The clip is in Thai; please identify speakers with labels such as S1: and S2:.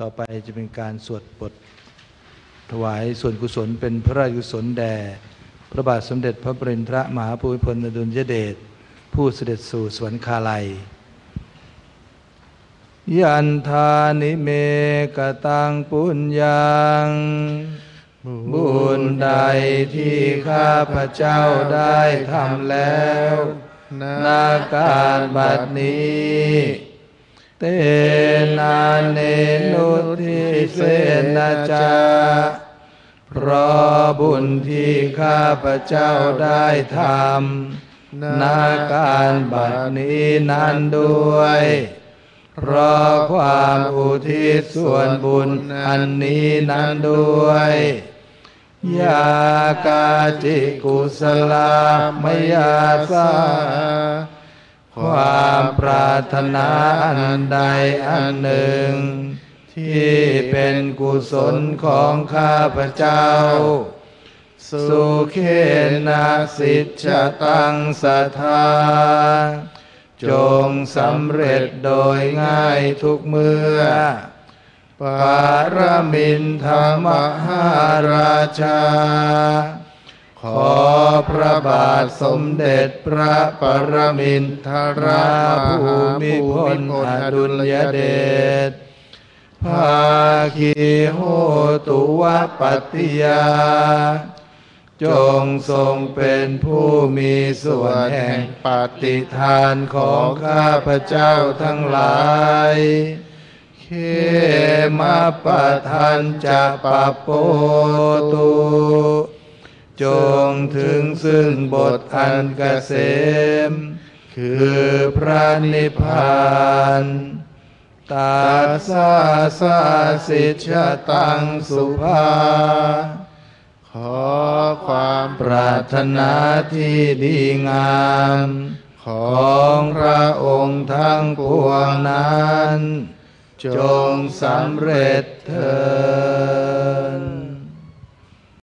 S1: ต่อไปจะเป็นการสวดบทถวายส่วนกุศลเป็นพระราชกุศลแด่พระบาทสมเด็จพระปรินทรมหาภูมิพลอดุลยเดชผู้เสด็จสู่สวรรคาลัย ยันทานิเมกตังปุญญังบุญใดที่ข้าพระเจ้าได้ทำแล้ว นาการบัดนี้ เตนาเนนุทิเสนาจาเพราะบุญที่ข้าพระเจ้าได้ทำนาการบัดนี้นั้นด้วย เพราะความอุทิศส่วนบุญอันนี้นั้นด้วยยากาจิกุสลามยาสา ความปรารถนาอันใดอันหนึ่ง ที่เป็นกุศลของข้าพเจ้า สุเขนะสิทธตังสัทธา จงสำเร็จโดยง่ายทุกเมื่อ ปารมินธรรมหาราชา ขอพระบาทสมเด็จพระปรมินทรภูมิพลอดุลยเดชภาคีโหตุวปัตติยา จงทรงเป็นผู้มีส่วนแห่งปฏิทานของข้าพเจ้าทั้งหลาย เขมาปะทันจะปะโปตุจง ถึงซึ่งบทอันเกษม คือพระนิพพานตาสาสาสิชตังสุภา ขอความปรารถนาที่ดีงาม ของพระองค์ทั้งปวงนั้น จงสำเร็จเถิด